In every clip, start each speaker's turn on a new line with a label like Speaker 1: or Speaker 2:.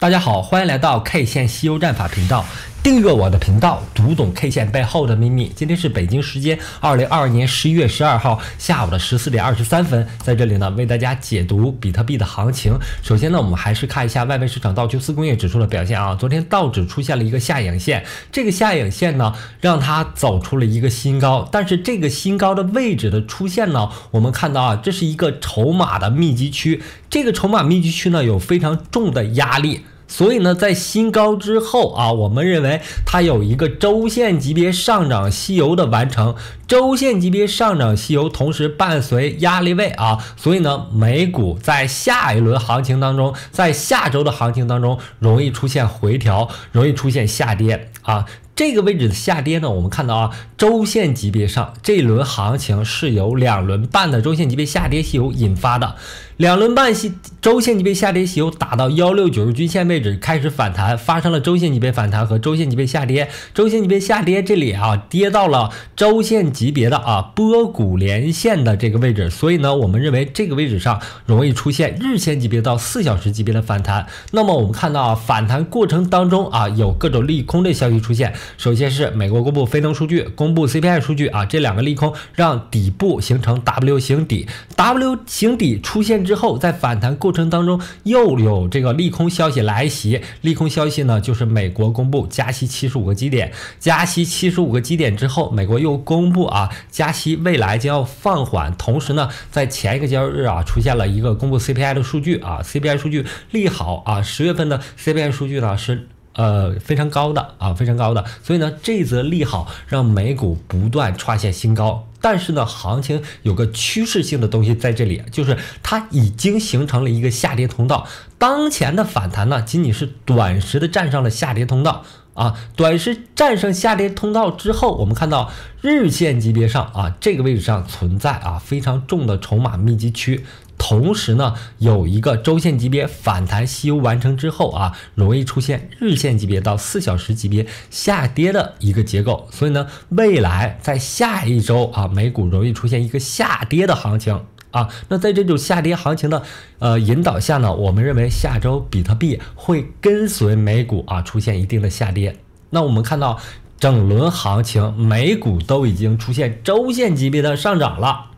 Speaker 1: 大家好，欢迎来到 K 线西游战法频道，订阅我的频道，读懂 K 线背后的秘密。今天是北京时间二零二二年十一月十二号下午的十四点二十三分，在这里呢为大家解读比特币的行情。首先呢，我们还是看一下外围市场道琼斯工业指数的表现啊。昨天道指出现了一个下影线，这个下影线呢让它走出了一个新高，但是这个新高的位置的出现呢，我们看到啊，这是一个筹码的密集区，这个筹码密集区呢有非常重的压力。所以呢，在新高之后啊，我们认为它有一个周线级别上涨吸油的完成，周线级别上涨吸油，同时伴随压力位啊，所以呢，美股在下一轮行情当中，在下周的行情当中，容易出现回调，容易出现下跌啊。这个位置的下跌呢，我们看到啊，周线级别上这一轮行情是由两轮半的周线级别下跌吸油引发的。两轮半西周线级别下跌西游打到幺六九日均线位置开始反弹，发生了周线级别反弹和周线级别下跌。周线级别下跌这里啊跌到了周线级别的啊波谷连线的这个位置，所以呢，我们认为这个位置上容易出现日线级别到四小时级别的反弹。那么我们看到啊，反弹过程当中啊有各种利空的消息出现。首先是美国公布非农数据，公布 CPI 数据啊，这两个利空让底部形成 W 型底，W 型底出现。之后，在反弹过程当中，又有这个利空消息来袭。利空消息呢，就是美国公布加息七十五个基点，加息七十五个基点之后，美国又公布啊，加息未来将要放缓。同时呢，在前一个交易日啊，出现了一个公布 CPI 的数据啊，CPI 数据利好啊，十月份的 CPI 数据呢是呃非常高的啊，非常高的。所以呢，这则利好让美股不断创现新高。但是呢，行情有个趋势性的东西在这里，就是它已经形成了一个下跌通道。当前的反弹呢，仅仅是短时的站上了下跌通道啊。短时站上下跌通道之后，我们看到日线级别上啊，这个位置上存在啊非常重的筹码密集区。同时呢，有一个周线级别反弹西游完成之后啊，容易出现日线级别到四小时级别下跌的一个结构，所以呢，未来在下一周啊，美股容易出现一个下跌的行情啊。那在这种下跌行情的呃引导下呢，我们认为下周比特币会跟随美股啊出现一定的下跌。那我们看到整轮行情，美股都已经出现周线级别的上涨了。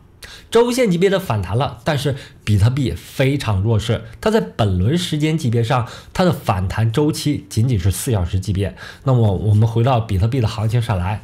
Speaker 1: 周线级别的反弹了，但是比特币非常弱势。它在本轮时间级别上，它的反弹周期仅仅是四小时级别。那么我们回到比特币的行情上来，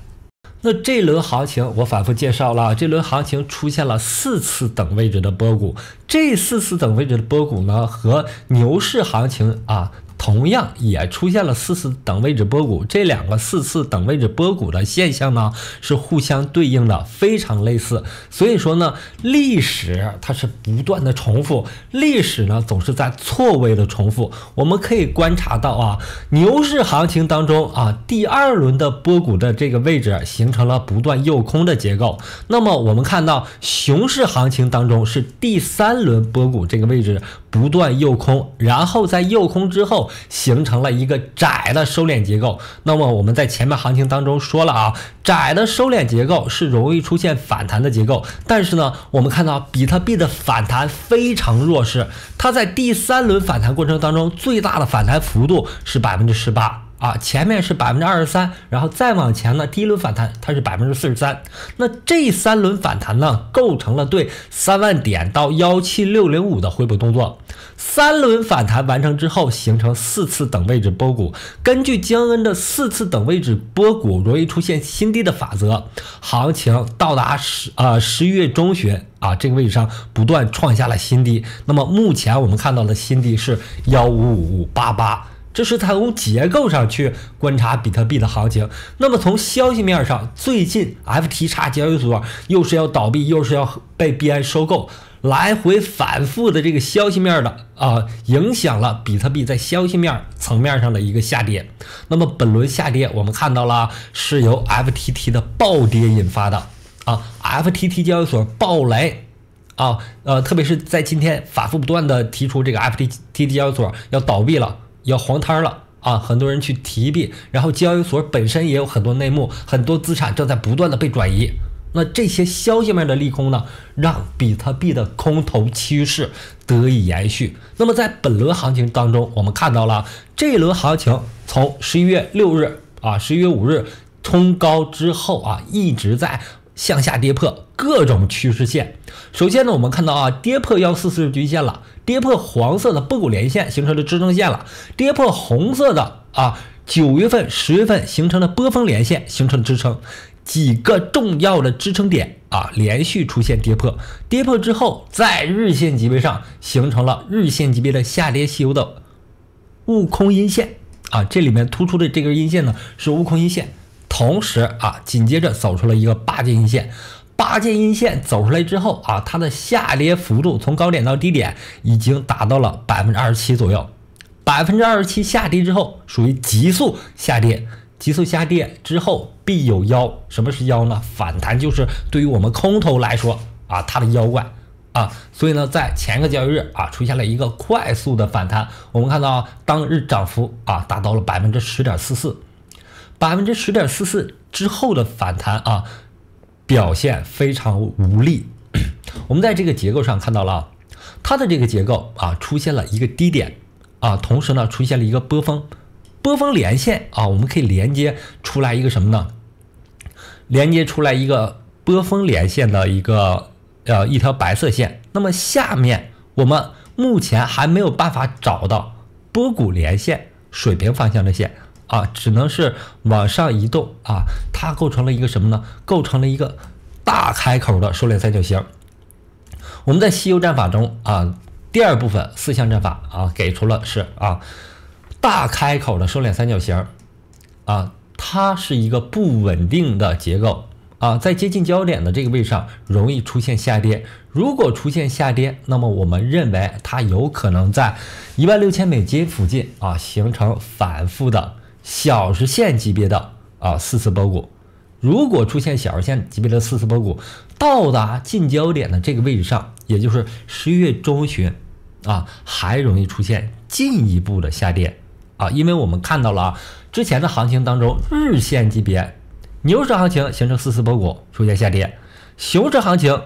Speaker 1: 那这轮行情我反复介绍了，这轮行情出现了四次等位置的波谷，这四次等位置的波谷呢，和牛市行情啊。同样也出现了四次等位置波谷，这两个四次等位置波谷的现象呢是互相对应的，非常类似。所以说呢，历史它是不断的重复，历史呢总是在错位的重复。我们可以观察到啊，牛市行情当中啊，第二轮的波谷的这个位置形成了不断诱空的结构。那么我们看到熊市行情当中是第三轮波谷这个位置不断诱空，然后在诱空之后。形成了一个窄的收敛结构。那么我们在前面行情当中说了啊，窄的收敛结构是容易出现反弹的结构。但是呢，我们看到比特币的反弹非常弱势，它在第三轮反弹过程当中最大的反弹幅度是百分之十八。啊，前面是百分之二十三，然后再往前呢，第一轮反弹它是百分之四十三，那这三轮反弹呢，构成了对三万点到幺七六零五的回补动作。三轮反弹完成之后，形成四次等位置波谷。根据江恩的四次等位置波谷容易出现新低的法则，行情到达十啊十一月中旬啊这个位置上不断创下了新低。那么目前我们看到的新低是幺五五八八。这是从结构上去观察比特币的行情。那么从消息面上，最近 FTX 交易所又是要倒闭，又是要被币安收购，来回反复的这个消息面的啊，影响了比特币在消息面层面上的一个下跌。那么本轮下跌，我们看到了是由 FTT 的暴跌引发的啊，FTT 交易所暴雷啊，呃，特别是在今天反复不断的提出这个 FTT 交易所要倒闭了。要黄摊了啊！很多人去提币，然后交易所本身也有很多内幕，很多资产正在不断的被转移那这些消息面的利空呢，让比特币的空头趋势得以延续。那么在本轮行情当中，我们看到了这一轮行情从十一月六日啊，十一月五日冲高之后啊，一直在向下跌破各种趋势线。首先呢，我们看到啊，跌破幺四四均线了，跌破黄色的波谷连线形成了支撑线了，跌破红色的啊九月份、十月份形成的波峰连线形成支撑。几个重要的支撑点啊，连续出现跌破，跌破之后，在日线级别上形成了日线级别的下跌西游的悟空阴线啊，这里面突出的这根阴线呢是悟空阴线，同时啊，紧接着走出了一个八阶阴线，八阶阴线走出来之后啊，它的下跌幅度从高点到低点已经达到了百分之二十七左右，百分之二十七下跌之后属于急速下跌。急速下跌之后必有妖，什么是妖呢？反弹就是对于我们空头来说啊，它的妖怪啊，所以呢，在前个交易日啊，出现了一个快速的反弹。我们看到当日涨幅啊，达到了百分之十点四四，百分之十点四四之后的反弹啊，表现非常无力。我们在这个结构上看到了，它的这个结构啊，出现了一个低点啊，同时呢，出现了一个波峰。波峰连线啊，我们可以连接出来一个什么呢？连接出来一个波峰连线的一个呃一条白色线。那么下面我们目前还没有办法找到波谷连线水平方向的线啊，只能是往上移动啊。它构成了一个什么呢？构成了一个大开口的收敛三角形。我们在西游战法中啊，第二部分四象战法啊，给出了是啊。大开口的收敛三角形，啊，它是一个不稳定的结构啊，在接近焦点的这个位置上容易出现下跌。如果出现下跌，那么我们认为它有可能在一万六千美金附近啊形成反复的小时线级别的啊四次波谷。如果出现小时线级别的四次波谷到达近焦点的这个位置上，也就是十一月中旬啊，还容易出现进一步的下跌。啊，因为我们看到了啊，之前的行情当中，日线级别牛市行情形成四次波谷出现下跌，熊市行情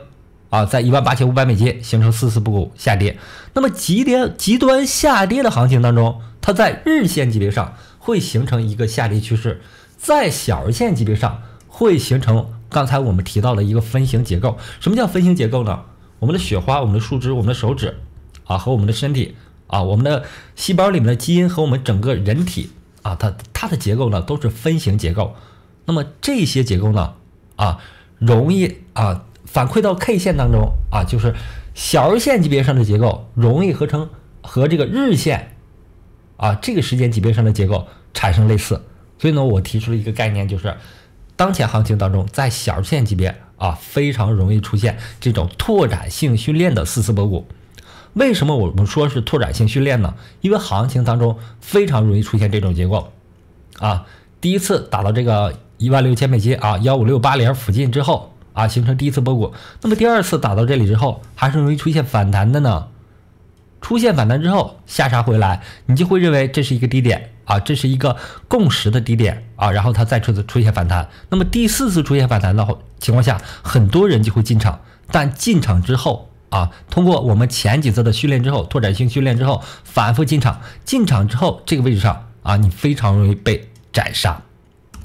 Speaker 1: 啊，在一万八千五百美金形成四次波谷下跌。那么极跌极端下跌的行情当中，它在日线级别上会形成一个下跌趋势，在小日线级别上会形成刚才我们提到的一个分形结构。什么叫分形结构呢？我们的雪花、我们的树枝、我们的手指啊和我们的身体。啊，我们的细胞里面的基因和我们整个人体啊，它它的结构呢都是分形结构。那么这些结构呢，啊，容易啊反馈到 K 线当中啊，就是小日线级别上的结构容易合成和这个日线啊这个时间级别上的结构产生类似。所以呢，我提出了一个概念，就是当前行情当中，在小线级别啊，非常容易出现这种拓展性训练的四次波谷。为什么我们说是拓展性训练呢？因为行情当中非常容易出现这种结构，啊，第一次打到这个一万六千美金啊幺五六八零附近之后啊，形成第一次波谷，那么第二次打到这里之后，还是容易出现反弹的呢？出现反弹之后下杀回来，你就会认为这是一个低点啊，这是一个共识的低点啊，然后它再次出现反弹，那么第四次出现反弹的情况下，很多人就会进场，但进场之后。啊，通过我们前几次的训练之后，拓展性训练之后，反复进场，进场之后，这个位置上啊，你非常容易被斩杀，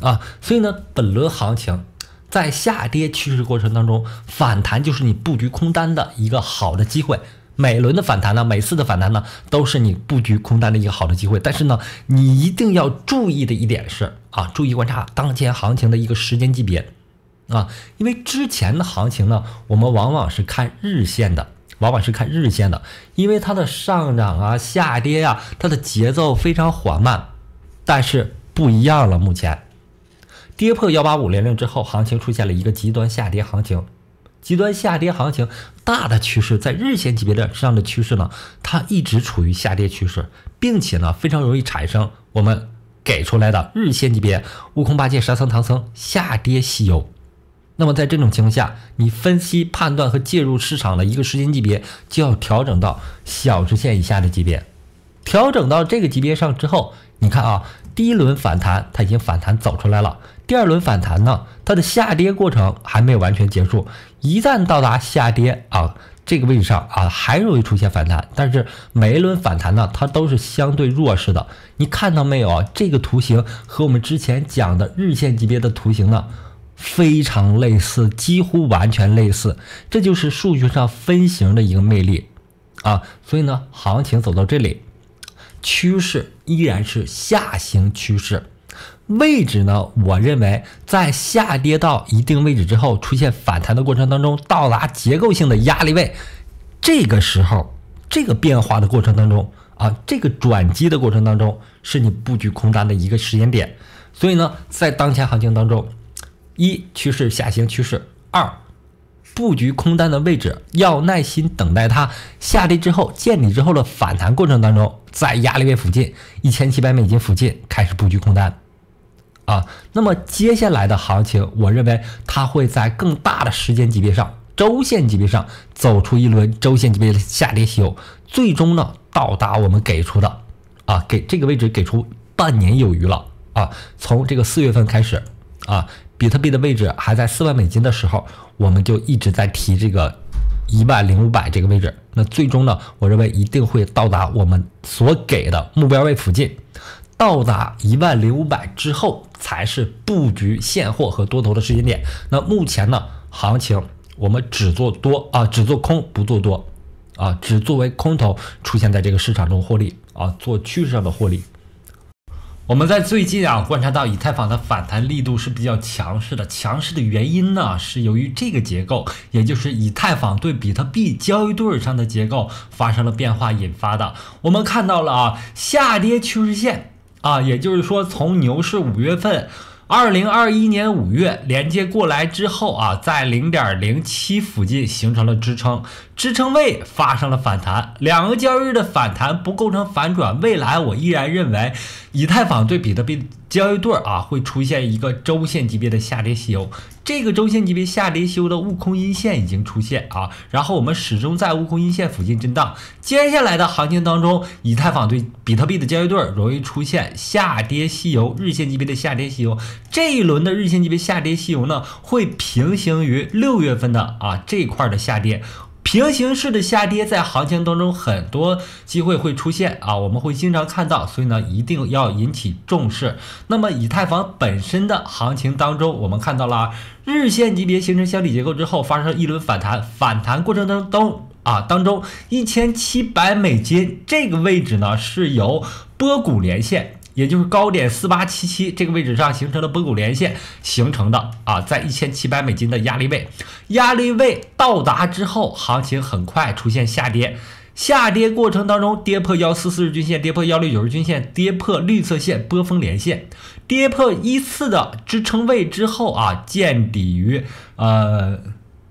Speaker 1: 啊，所以呢，本轮行情在下跌趋势过程当中，反弹就是你布局空单的一个好的机会。每轮的反弹呢，每次的反弹呢，都是你布局空单的一个好的机会。但是呢，你一定要注意的一点是啊，注意观察当前行情的一个时间级别。啊，因为之前的行情呢，我们往往是看日线的，往往是看日线的，因为它的上涨啊、下跌呀，它的节奏非常缓慢。但是不一样了，目前跌破幺八五零零之后，行情出现了一个极端下跌行情。极端下跌行情大的趋势在日线级别的上的趋势呢，它一直处于下跌趋势，并且呢，非常容易产生我们给出来的日线级别悟空八戒沙僧唐僧下跌西游。那么在这种情况下，你分析、判断和介入市场的一个时间级别就要调整到小时线以下的级别，调整到这个级别上之后，你看啊，第一轮反弹它已经反弹走出来了，第二轮反弹呢，它的下跌过程还没有完全结束，一旦到达下跌啊这个位置上啊，还容易出现反弹，但是每一轮反弹呢，它都是相对弱势的。你看到没有啊？这个图形和我们之前讲的日线级别的图形呢？非常类似，几乎完全类似，这就是数据上分型的一个魅力啊！所以呢，行情走到这里，趋势依然是下行趋势，位置呢，我认为在下跌到一定位置之后，出现反弹的过程当中，到达结构性的压力位，这个时候，这个变化的过程当中啊，这个转机的过程当中，是你布局空单的一个时间点。所以呢，在当前行情当中。一趋势下行趋势，二布局空单的位置要耐心等待它下跌之后见底之后的反弹过程当中，在压力位附近一千七百美金附近开始布局空单啊。那么接下来的行情，我认为它会在更大的时间级别上，周线级别上走出一轮周线级别的下跌修，最终呢到达我们给出的啊给这个位置给出半年有余了啊。从这个四月份开始啊。比特币的位置还在四万美金的时候，我们就一直在提这个一万零五百这个位置。那最终呢，我认为一定会到达我们所给的目标位附近。到达一万零五百之后，才是布局现货和多头的时间点。那目前呢，行情我们只做多啊，只做空不做多啊，只作为空头出现在这个市场中获利啊，做趋势上的获利。我们在最近啊观察到以太坊的反弹力度是比较强势的，强势的原因呢是由于这个结构，也就是以太坊对比特币交易对上的结构发生了变化引发的。我们看到了啊下跌趋势线啊，也就是说从牛市五月份。二零二一年五月连接过来之后啊，在零点零七附近形成了支撑，支撑位发生了反弹，两个交易日的反弹不构成反转，未来我依然认为以太坊对比特币。交易对啊会出现一个周线级别的下跌修，这个周线级别下跌修的悟空阴线已经出现啊，然后我们始终在悟空阴线附近震荡。接下来的行情当中，以太坊对比特币的交易对容易出现下跌西游，日线级别的下跌西游。这一轮的日线级别下跌西游呢，会平行于六月份的啊这块的下跌。平行式的下跌在行情当中很多机会会出现啊，我们会经常看到，所以呢一定要引起重视。那么以太坊本身的行情当中，我们看到了日线级别形成箱体结构之后发生一轮反弹，反弹过程当中啊当中一千七百美金这个位置呢是由波谷连线。也就是高点四八七七这个位置上形成的波谷连线形成的啊，在一千七百美金的压力位，压力位到达之后，行情很快出现下跌，下跌过程当中跌破幺四四日均线，跌破幺六九日均线，跌破绿色线波峰连线，跌破一次的支撑位之后啊，见底于呃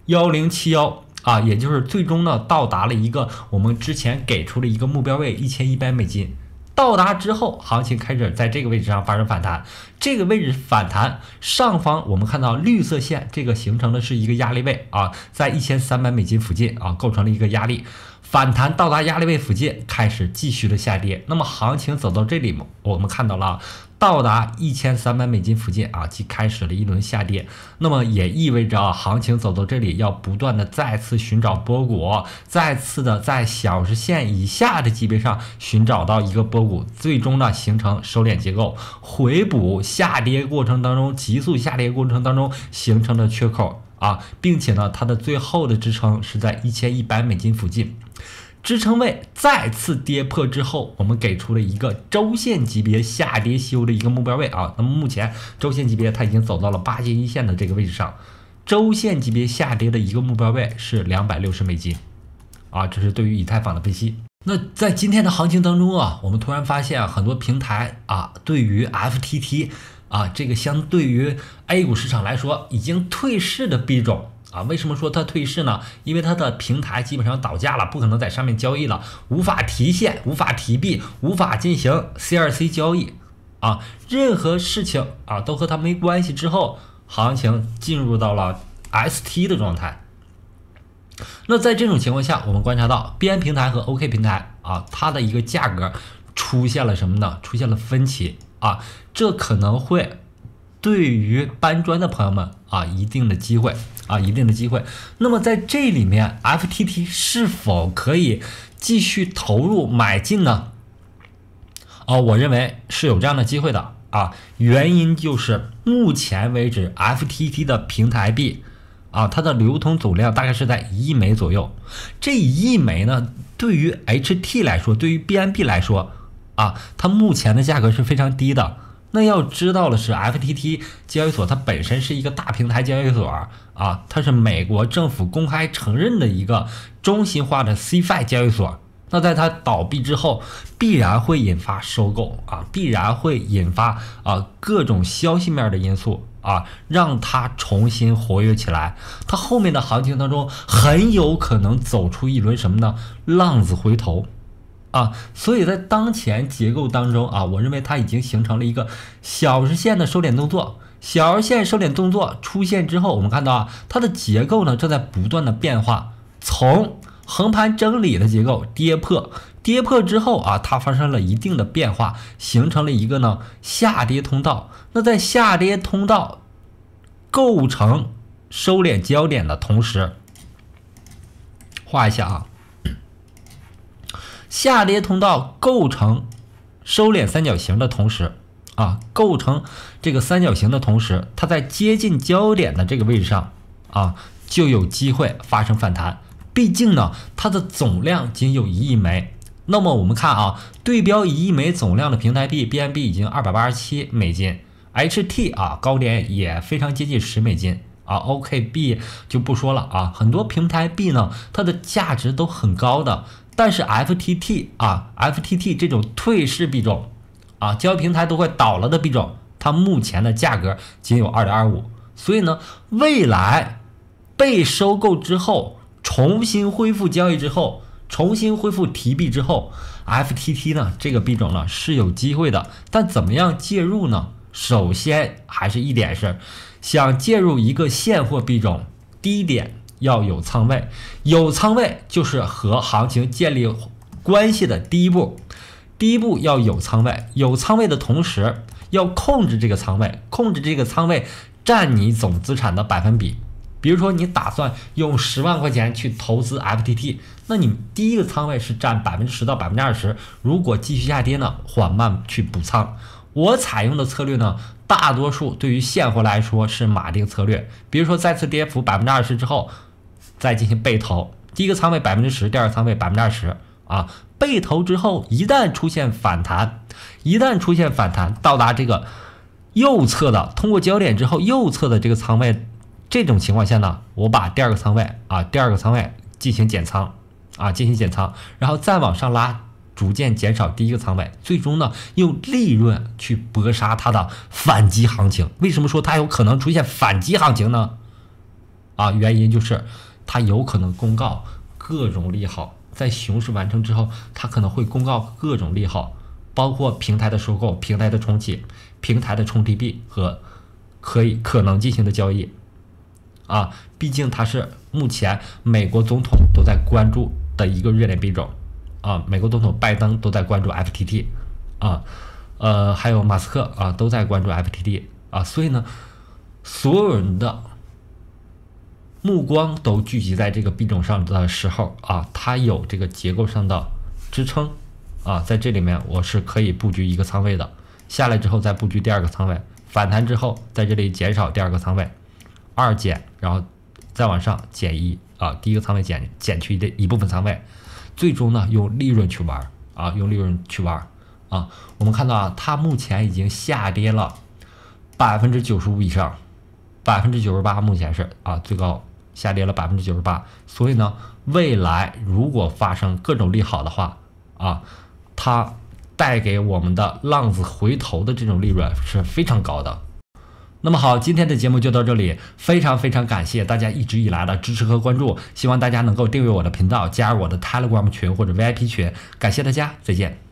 Speaker 1: 幺零七幺啊，也就是最终呢到达了一个我们之前给出的一个目标位一千一百美金。到达之后，行情开始在这个位置上发生反弹。这个位置反弹上方，我们看到绿色线，这个形成的是一个压力位啊，在一千三百美金附近啊，构成了一个压力。反弹到达压力位附近，开始继续的下跌。那么行情走到这里，我们看到了到达一千三百美金附近啊，即开始了一轮下跌。那么也意味着行情走到这里，要不断的再次寻找波谷，再次的在小时线以下的级别上寻找到一个波谷，最终呢形成收敛结构，回补下跌过程当中急速下跌过程当中形成的缺口。啊，并且呢，它的最后的支撑是在一千一百美金附近，支撑位再次跌破之后，我们给出了一个周线级别下跌修的一个目标位啊。那么目前周线级别它已经走到了八节一线的这个位置上，周线级别下跌的一个目标位是两百六十美金，啊，这是对于以太坊的分析。那在今天的行情当中啊，我们突然发现很多平台啊，对于 FTT。啊，这个相对于 A 股市场来说，已经退市的币种啊，为什么说它退市呢？因为它的平台基本上倒架了，不可能在上面交易了，无法提现，无法提币，无法进行 CRC 交易啊，任何事情啊都和它没关系。之后，行情进入到了 ST 的状态。那在这种情况下，我们观察到边平台和 OK 平台啊，它的一个价格。出现了什么呢？出现了分歧啊，这可能会对于搬砖的朋友们啊一定的机会啊一定的机会。那么在这里面，FTT 是否可以继续投入买进呢？哦，我认为是有这样的机会的啊，原因就是目前为止，FTT 的平台币啊，它的流通总量大概是在一亿枚左右。这一亿枚呢，对于 HT 来说，对于 BNB 来说啊，它目前的价格是非常低的。那要知道的是，FTT 交易所它本身是一个大平台交易所啊，它是美国政府公开承认的一个中心化的 CFI 交易所。那在它倒闭之后，必然会引发收购啊，必然会引发啊各种消息面的因素啊，让它重新活跃起来。它后面的行情当中，很有可能走出一轮什么呢？浪子回头啊！所以在当前结构当中啊，我认为它已经形成了一个小时线的收敛动作。小时线收敛动作出现之后，我们看到啊，它的结构呢正在不断的变化，从。横盘整理的结构跌破，跌破之后啊，它发生了一定的变化，形成了一个呢下跌通道。那在下跌通道构成收敛焦点的同时，画一下啊，下跌通道构成收敛三角形的同时啊，构成这个三角形的同时，它在接近焦点的这个位置上啊，就有机会发生反弹。毕竟呢，它的总量仅有一亿枚。那么我们看啊，对标一亿枚总量的平台币，BNB 已经二百八十七美金，HT 啊高点也非常接近十美金啊，OKB 就不说了啊，很多平台币呢，它的价值都很高的。但是 FTT 啊，FTT 这种退市币种啊，交易平台都快倒了的币种，它目前的价格仅有二点二五。所以呢，未来被收购之后。重新恢复交易之后，重新恢复提币之后，FTT 呢这个币种呢是有机会的，但怎么样介入呢？首先还是一点是，想介入一个现货币种，第一点要有仓位，有仓位就是和行情建立关系的第一步。第一步要有仓位，有仓位的同时要控制这个仓位，控制这个仓位占你总资产的百分比。比如说，你打算用十万块钱去投资 FTT，那你第一个仓位是占百分之十到百分之二十。如果继续下跌呢，缓慢去补仓。我采用的策略呢，大多数对于现货来说是马丁策略。比如说，再次跌幅百分之二十之后，再进行被投。第一个仓位百分之十，第二个仓位百分之二十啊。被投之后，一旦出现反弹，一旦出现反弹到达这个右侧的，通过焦点之后右侧的这个仓位。这种情况下呢，我把第二个仓位啊，第二个仓位进行减仓啊，进行减仓，然后再往上拉，逐渐减少第一个仓位，最终呢用利润去搏杀它的反击行情。为什么说它有可能出现反击行情呢？啊，原因就是它有可能公告各种利好，在熊市完成之后，它可能会公告各种利好，包括平台的收购、平台的重启、平台的充提币和可以可能进行的交易。啊，毕竟它是目前美国总统都在关注的一个热点币种，啊，美国总统拜登都在关注 FTT，啊，呃，还有马斯克啊都在关注 FTT，啊，所以呢，所有人的目光都聚集在这个币种上的时候，啊，它有这个结构上的支撑，啊，在这里面我是可以布局一个仓位的，下来之后再布局第二个仓位，反弹之后在这里减少第二个仓位。二减，然后再往上减一啊，第一个仓位减减去的一部分仓位，最终呢用利润去玩啊，用利润去玩啊。我们看到啊，它目前已经下跌了百分之九十五以上，百分之九十八目前是啊最高下跌了百分之九十八。所以呢，未来如果发生各种利好的话啊，它带给我们的浪子回头的这种利润是非常高的。那么好，今天的节目就到这里，非常非常感谢大家一直以来的支持和关注，希望大家能够订阅我的频道，加入我的 Telegram 群或者 VIP 群，感谢大家，再见。